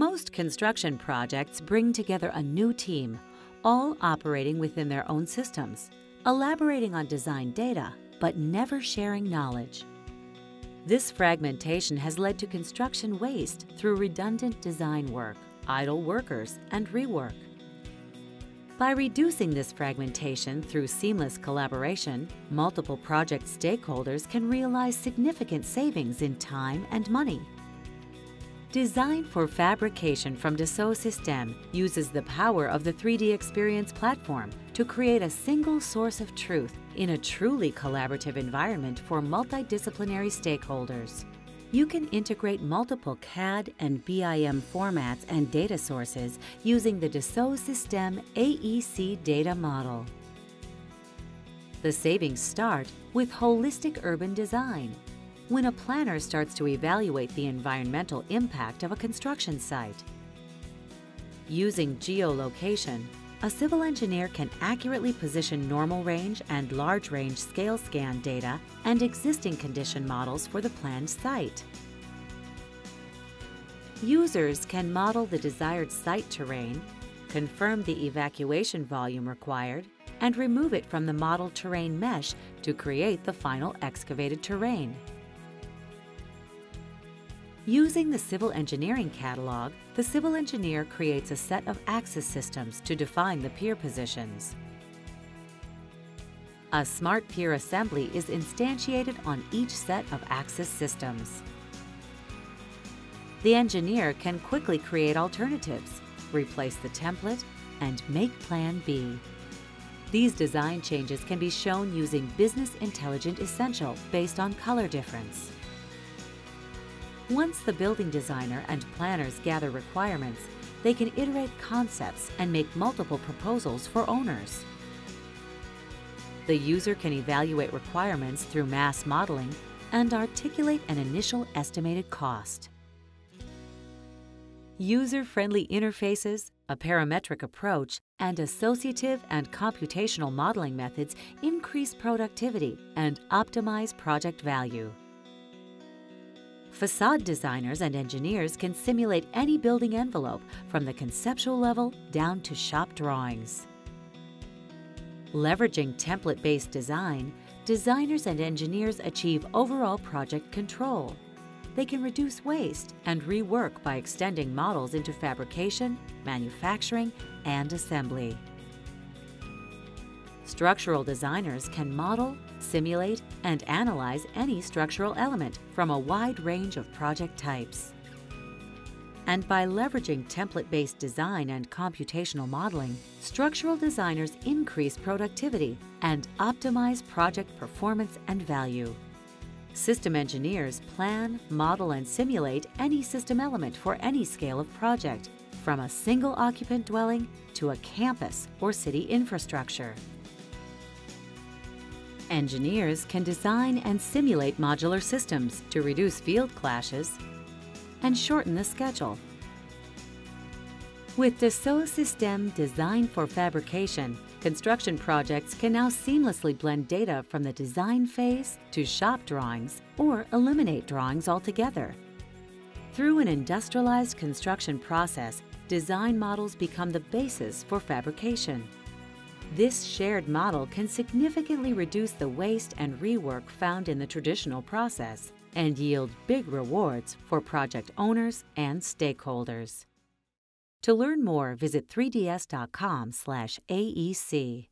Most construction projects bring together a new team, all operating within their own systems, elaborating on design data, but never sharing knowledge. This fragmentation has led to construction waste through redundant design work, idle workers, and rework. By reducing this fragmentation through seamless collaboration, multiple project stakeholders can realize significant savings in time and money. Design for Fabrication from Dassault Systèmes uses the power of the 3DEXPERIENCE platform to create a single source of truth in a truly collaborative environment for multidisciplinary stakeholders. You can integrate multiple CAD and BIM formats and data sources using the Dassault Systèmes AEC data model. The savings start with holistic urban design, when a planner starts to evaluate the environmental impact of a construction site. Using geolocation, a civil engineer can accurately position normal range and large range scale scan data and existing condition models for the planned site. Users can model the desired site terrain, confirm the excavation volume required, and remove it from the model terrain mesh to create the final excavated terrain. Using the Civil Engineering Catalog, the civil engineer creates a set of axis systems to define the pier positions. A smart pier assembly is instantiated on each set of axis systems. The engineer can quickly create alternatives, replace the template, and make Plan B. These design changes can be shown using Business Intelligence Essential based on color difference. Once the building designer and planners gather requirements, they can iterate concepts and make multiple proposals for owners. The user can evaluate requirements through mass modeling and articulate an initial estimated cost. User-friendly interfaces, a parametric approach, and associative and computational modeling methods increase productivity and optimize project value. Facade designers and engineers can simulate any building envelope from the conceptual level down to shop drawings. Leveraging template-based design, designers and engineers achieve overall project control. They can reduce waste and rework by extending models into fabrication, manufacturing, and assembly. Structural designers can model, simulate, and analyze any structural element from a wide range of project types. And by leveraging template-based design and computational modeling, structural designers increase productivity and optimize project performance and value. System engineers plan, model, and simulate any system element for any scale of project, from a single occupant dwelling to a campus or city infrastructure. Engineers can design and simulate modular systems to reduce field clashes and shorten the schedule. With Dassault Systèmes Design for Fabrication, construction projects can now seamlessly blend data from the design phase to shop drawings or eliminate drawings altogether. Through an industrialized construction process, design models become the basis for fabrication. This shared model can significantly reduce the waste and rework found in the traditional process and yield big rewards for project owners and stakeholders. To learn more, visit 3ds.com/aec.